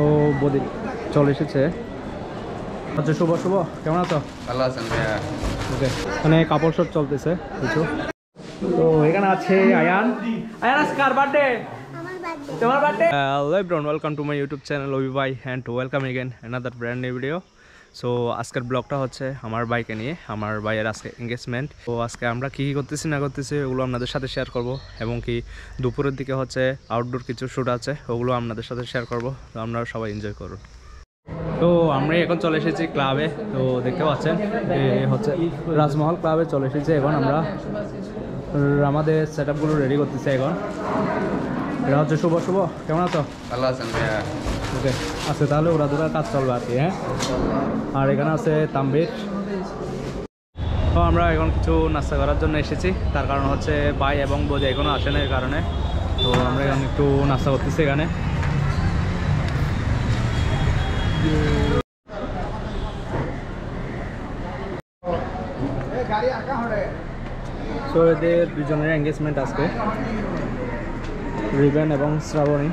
তো বদি চলে এসেছে। আচ্ছা শুভ শুভ। কেমন আছো? ভালো আছেন ভাইয়া। ওকে মানে কাপড় শট চলতেছে কিছু। তো এখানে আছে আয়ান। আয়ান আজ কার বার্থডে তোমার birthday hello everyone welcome to my YouTube channel Obi bye and welcome again another brand new video so আজকের ব্লগটা হচ্ছে আমার বাইকে নিয়ে, আমার বাইয়ের আজকে এঙ্গেজমেন্ট তো আজকে আমরা কী কী করতেছি, না করতেছি, ওগুলো আপনাদের সাথে শেয়ার করব। এবং কি দুপুরের দিকে হচ্ছে আউটডোর কিছু শ্যুট আছে, ওগুলো আপনাদের সাথে শেয়ার করব। তো আপনারা সবাই এনজয় করুন। তো আমরা এখন চলে এসেছি ক্লাবে তো দেখতে পাচ্ছেন হচ্ছে রাজমহল ক্লাবে চলে এসেছি এখন আমরা। আমাদের সেট আপগুলো রেডি করতেছি এখন। এটা হচ্ছে শুভ শুভ। কেমন আছো? ভালো আছেন ওকে, আছে তাহলে ওরা দুরা কাজ চলবে আর কি হ্যাঁ? আর এখানে আছে তাম্বির। তো আমরা এখন কিছু নাস্তা করার জন্য এসেছি। তার কারণ হচ্ছে ভাই এবং বোঝে এখনও আসে না এর কারণে। তো আমরা এখন একটু নাস্তা করতেছি এখানে। সো এদের দুজনের এঙ্গেজমেন্ট আজকে। রিবেন এবং শ্রাবণী।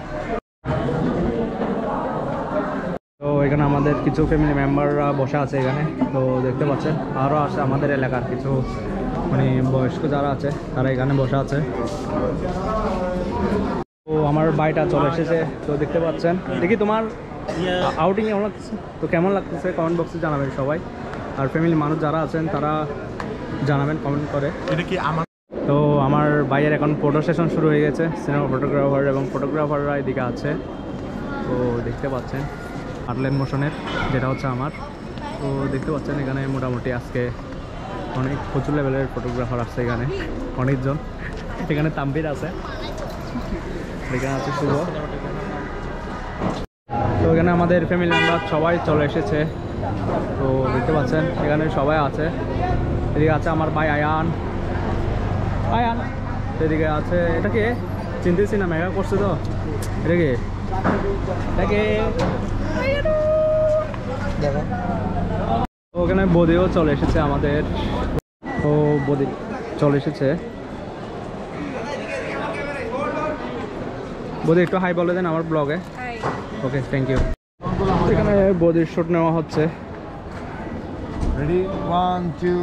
তো এখানে আমাদের কিছু ফ্যামিলি মেম্বাররা বসে আছে এখানে। তো দেখতে পাচ্ছেন আরও আছে আমাদের এলাকার কিছু মানে বয়স্ক যারা আছে তারা এখানে বসে আছে। তো আমার বাড়িটা চলে এসেছে তো দেখতে পাচ্ছেন। দেখি তোমার আউটিং কেমন লাগতেছে তো কেমন লাগতেছে? কমেন্ট বক্সে জানাবেন সবাই। আর ফ্যামিলি মানুষ যারা আছেন তারা জানাবেন কমেন্ট করে। এটা কি আমার তো আমার ভাইয়ের এখন ফটো সেশন শুরু হয়ে গেছে সিনেমা ফটোগ্রাফার এবং ফটোগ্রাফাররা এদিকে আছে। তো দেখতে পাচ্ছেন। আটলেন মোশনের যেটা হচ্ছে আমার। তো দেখতে পাচ্ছেন, এখানে মোটামুটি আজকে অনেক প্রচুর লেভেলের ফটোগ্রাফার আসছে এখানে, অনেকজন। এখানে তাম্বির আছে। এখানে আছে শুভ। তো এখানে আমাদের ফ্যামিলি মেম্বার সবাই চলে এসেছে। তো দেখতে পাচ্ছেন, এখানে সবাই আছে। এদিকে আছে আমার ভাই আয়ান। আয়ান, এদিকে আছে, এটা কি? চিনতেছি না মেগা করছে তো। এটা কি? এটাকে তো বদিও চলে এসেছে আমাদের। ও বদি চলে এসেছে। বদি একটু হাই বলে দেন আমার ব্লগে ওকে থ্যাংক ইউ এখানে বদির শ্যুট নেওয়া হচ্ছে। রেডি ওয়ান টু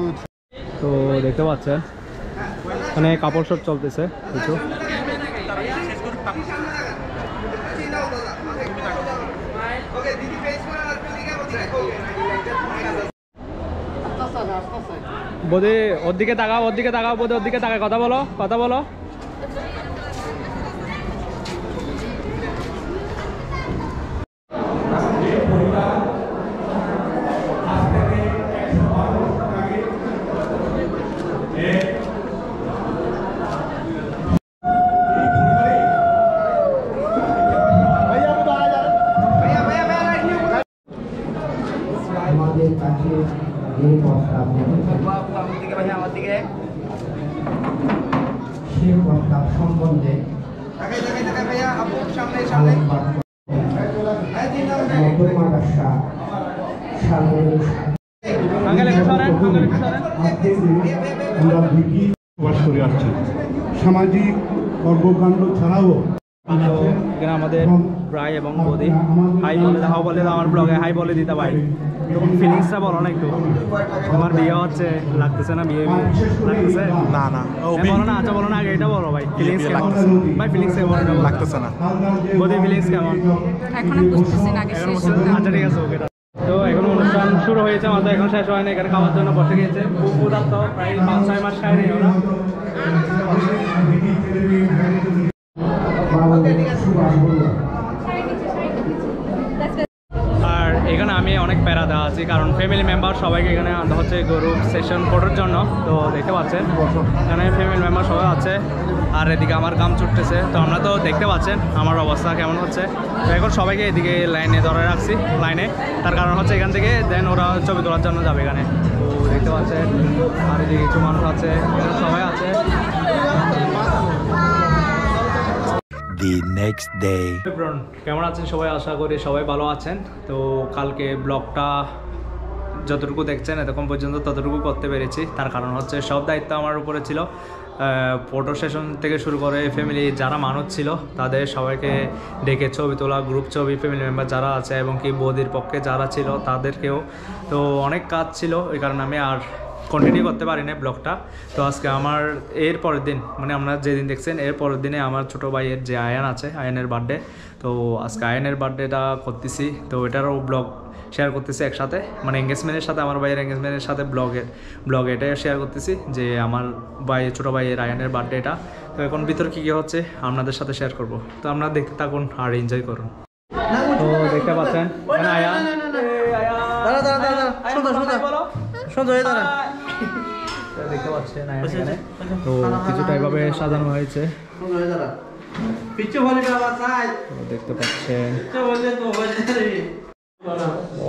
তো দেখতে পাচ্ছেন। মানে কাপড় শট চলতেছে কিছু। বোধে ওর দিকে তাকাও ওর দিকে তাকাও বোধে ওর দিকে তাকায় কথা বলো কথা বলো। আমাদের আমরা দুইটি বাস করে আসছি সামাজিক কর্মকাণ্ড ছাড়াও আমাদের প্রায় এবং বদি হাই বলে দাও বলে আমার ব্লগে হাই বলে দিতে ভাই ফিলিংসটা বলো না একটু তোমার বিয়ে হচ্ছে লাগতেছে না বিয়ে লাগতেছে না না বলো না আচ্ছা বলো না আগে এটা বলো ভাই ফিলিংস ভাই ফিলিংস কেমন লাগতেছে না বদি ফিলিংস কেমন এখনও আচ্ছা ঠিক আছে, ওকে তো এখন অনুষ্ঠান শুরু হয়েছে, আমাদের এখন শেষ হয়নি, এখানে খাওয়ার জন্য বসে গিয়েছে। খুব ক্ষুধার্ত প্রায় পাঁচ, ছয় মাস খায়নি ওরা। বড়ুয়া অনেক প্যারা দেওয়া আছে, কারণ ফ্যামিলি মেম্বার সবাইকে এখানে আনতে হচ্ছে গরু সেশন ফটোর জন্য। তো দেখতে পাচ্ছেন, এখানে ফ্যামিলি মেম্বার সবাই আছে, আর এদিকে আমার কাম ছুটতেছে তো আমরা তো দেখতে পাচ্ছেন আমার অবস্থা কেমন হচ্ছে। তো এখন সবাইকে এদিকে লাইনে ধরে রাখছি লাইনে তার কারণ হচ্ছে এখান থেকে দেন ওরা ছবি তোলার জন্য যাবে এখানে। তো দেখতে পাচ্ছেন, আর এদিকে কিছু মানুষ আছে সবাই আছে। Next day. এভরিওয়ান, কেমন আছেন সবাই? আশা করি সবাই ভালো আছেন। তো কালকে ব্লগটা যতটুকু দেখছেন এতক্ষণ পর্যন্ত ততটুকু করতে পেরেছি। তার কারণ হচ্ছে সব দায়িত্ব আমার উপরে ছিল। ফটো সেশন থেকে শুরু করে ফ্যামিলি যারা মানুষ ছিল তাদের সবাইকে ডেকে ছবি তোলা গ্রুপ ছবি ফ্যামিলি মেম্বার যারা আছে এবং কি বৌদির পক্ষে যারা ছিল তাদেরকেও। তো অনেক কাজ ছিল ওই কারণে আমি আর কন্টিনিউ করতে পারি না ব্লগটা তো আজকে আমার এর পরের দিন মানে আপনারা যেদিন দেখছেন এর পরের দিনে আমার ছোটো ভাইয়ের যে আয়ান আছে আয়ানের বার্থডে তো আজকে আয়ানের বার্থডেটা করতেছি তো এটারও ব্লগ শেয়ার করতেছি একসাথে মানে এঙ্গেজমেন্টের সাথে আমার ভাইয়ের এঙ্গেজমেন্টের সাথে ব্লগের ব্লগ এটাই শেয়ার করতেছি যে আমার ভাই ছোটো ভাইয়ের আয়ানের বার্থডেটা তো এখন ভিতর কী কী হচ্ছে আপনাদের সাথে শেয়ার করব তো আপনারা দেখতে থাকুন আর এনজয় করুন তো দেখতে পাচ্ছেন আয়ান আয়ান। আয়ান, বলো। তো দেখতে পাচ্ছেন এখানে। তো কিছুটা এভাবে সাজানো হয়েছে। দেখতে পাচ্ছেন।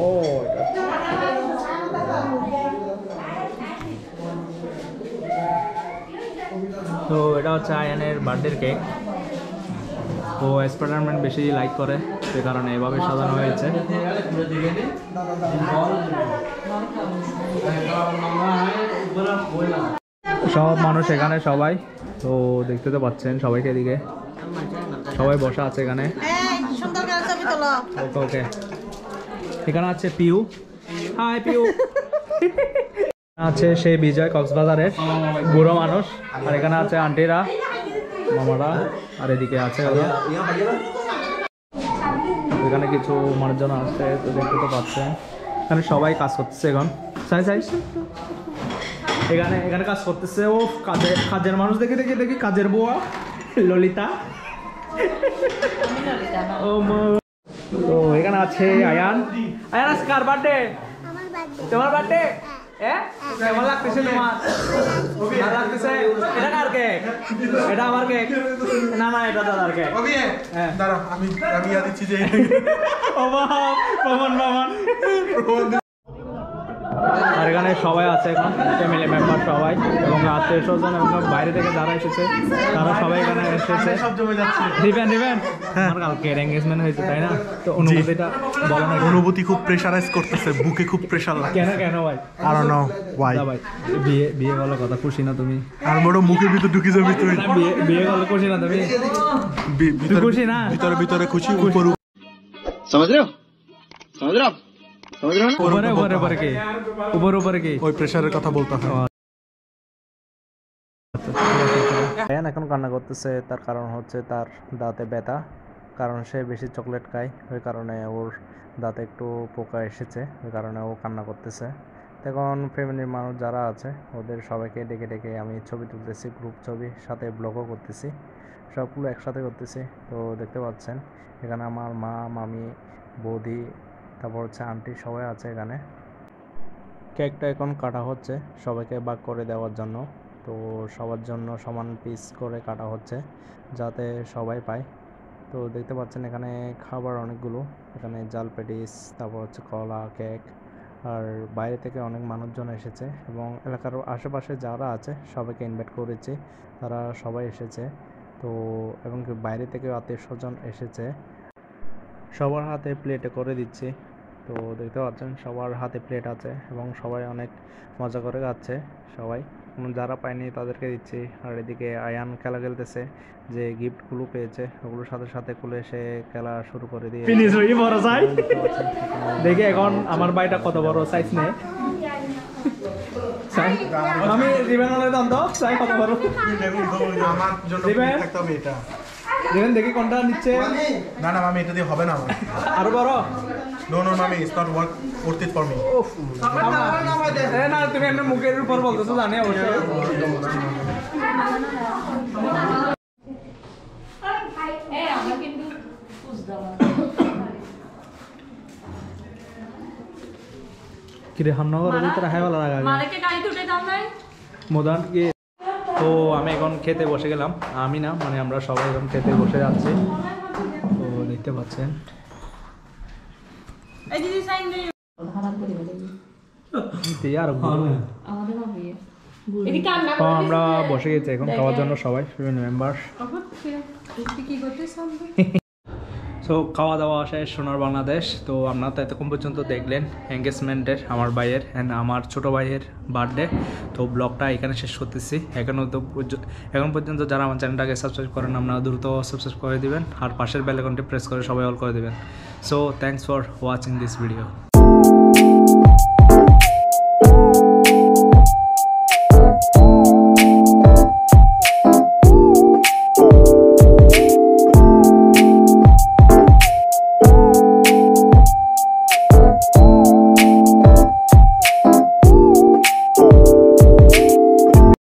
ও তো এটা হচ্ছে আয়ানের বার্থডের কেক ও স্পাইডারম্যান বেশি লাইক করে সে কারণে এভাবে সাজানো হয়েছে। সব মানুষ এখানে, সবাই। তো দেখতে তো পাচ্ছেন সবাইকে এদিকে। সবাই বসা আছে এখানে। ওকে এখানে আছে পিউ। হাই, পিউ। আছে সেই বিজয় কক্সবাজারের বুড়ো মানুষ। আর এখানে আছে আন্টিরা, মামারা, আর এদিকে আছে এখানে কিছু মানুষজন আসছে তো দেখতে তো পাচ্ছেন। এখানে সবাই কাজ করছে এখন। সাই সাই। এখানে এখানে কাজ করতেছে ও কাজে কাজের মানুষ দেখে দেখে দেখি কাজের বুয়া ললিতা। ও তো এখানে আছে আয়ান। আয়ান আজ কার বার্থডে তোমার বার্থডে হ্যাঁ। কেমন লাগতেছে তোমার? ভালো লাগতেছে? এটা কার কেক এটা আমার কেক না না এটা দাদার কেক হ্যাঁ। দাঁড়া আমি আমি দিচ্ছি যে অবাক প্রমাণ প্রমাণ। আর এখানে সবাই আছে এখন ফ্যামিলি মেম্বার সবাই এবং আত্মীয় স্বজন এবং বাইরে থেকে যারা এসেছে তারা সবাই এখানে এসেছে সব জমে যাচ্ছে দিবেন দিবেন আমার কালকে এঙ্গেজমেন্ট হয়েছে তাই না তো অনুভূতিটা বলো না একটু। অনুভূতি খুব প্রেশারাইজ করতেছে বুকে খুব প্রেশার লাগছে কেন কেন ভাই I don't know why. দা ভাই বিয়ে বিয়ে বলো কথা খুশি না তুমি আর বড় মুখের ভিতর ঢুকে যাবি তুই না, বিয়ে বিয়ে বলো খুশি না তুমি বি- ভিতরে- খুশি না? ভিতরে ভিতরে খুশি উপর समझ रहे हो समझ रहे हो উপরে উপরে উপরে কি? উপর। উপরে কি? ওই প্রেশারের কথা বলতে হয়। আয়ান এখন কান্না করতেছে তার কারণ হচ্ছে তার দাঁতে ব্যথা কারণ সে বেশি চকলেট খায় ওই কারণে ওর দাঁতে একটু পোকা এসেছে ওই কারণে ও কান্না করতেছে। তো এখন ফ্যামিলির মানুষ যারা আছে ওদের সবাইকে ডেকে ডেকে আমি ছবি তুলতেছি গ্রুপ ছবি সাথে ব্লগও করতেছি। সবগুলো একসাথে করতেছি তো দেখতে পাচ্ছেন এখানে আমার মা মামি বৌদি তারপর হচ্ছে আন্টি, সবাই আছে এখানে। কেকটা এখন কাটা হচ্ছে, সবাইকে ভাগ করে দেওয়ার জন্য। তো সবার জন্য সমান পিস করে কাটা হচ্ছে, যাতে সবাই পায়। তো দেখতে পাচ্ছেন এখানে খাবার অনেকগুলো, এখানে জাল পেটিস, তারপর হচ্ছে কলা, কেক। আর বাইরে থেকে অনেক মানুষজন এসেছে এবং এলাকার আশেপাশে যারা আছে, সবাইকে ইনভাইট করেছি, তারা সবাই এসেছে। তো এবং বাইরে থেকে আত্মীয় স্বজন এসেছে। সবার হাতে প্লেটে করে দিচ্ছি। তো দেখতে পাচ্ছেন সবার হাতে প্লেট আছে এবং সবাই অনেক মজা করে খাচ্ছে সবাই। এবং যারা পায়নি তাদেরকে দিচ্ছি। আর এদিকে আয়ান খেলা খেলতেছে যে গিফটগুলো পেয়েছে ওগুলোর সাথে সাথে খুলে সে খেলা শুরু করে দিয়ে ফিনিশ হয়ে বড় সাইজ দেখি এখন আমার বাড়িটা কত বড় সাইজ নেই আমি হলে দাম সাই কত বড়? আমার জন্য দিবেন? free থাকতে হবে এটা। দেখেন দেখি কোনটা নিচ্ছে। না না মামি এটা দিয়ে হবে না আমার। আরও বড়। নো নো মামি it's not work worth it for me. এ না তুমি এমনি মুখের উপর বলতেছো জানি অবশ্যই। কিরে হামনগর ভিতরে হাই ভালো লাগা মালাকে গাড়ি তুলে দাও নাই? মোদান কি? তো আমি এখন খেতে বসে গেলাম আমি না মানে আমরা সবাই এখন খেতে বসে যাচ্ছি তো দেখতে পাচ্ছেন। আমরা বসে গেছি এখন খাওয়ার জন্য সবাই মেম্বার সো খাওয়া দাওয়া শেষ, সোনার বাংলাদেশ। তো আপনারা তো এতক্ষণ পর্যন্ত দেখলেন এঙ্গেজমেন্টের আমার ভাইয়ের অ্যান্ড আমার ছোট ভাইয়ের বার্থডে তো ব্লগটা এখানে শেষ করতেছি। এখনও তো এখন পর্যন্ত যারা আমার চ্যানেলটাকে সাবস্ক্রাইব করেন, আপনারা দ্রুত সাবস্ক্রাইব করে দেবেন। আর পাশের বেলাকনটি প্রেস করে সবাই অল করে দেবেন। So thanks for watching this video